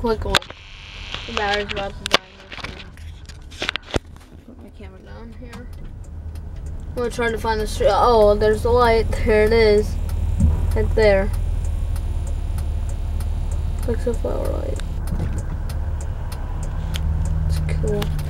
Quick one. The battery's about to die. Put my camera down here. I'm trying to to find the street. Oh, there's the light. There it is. Right there. Looks a flower light. It's cool.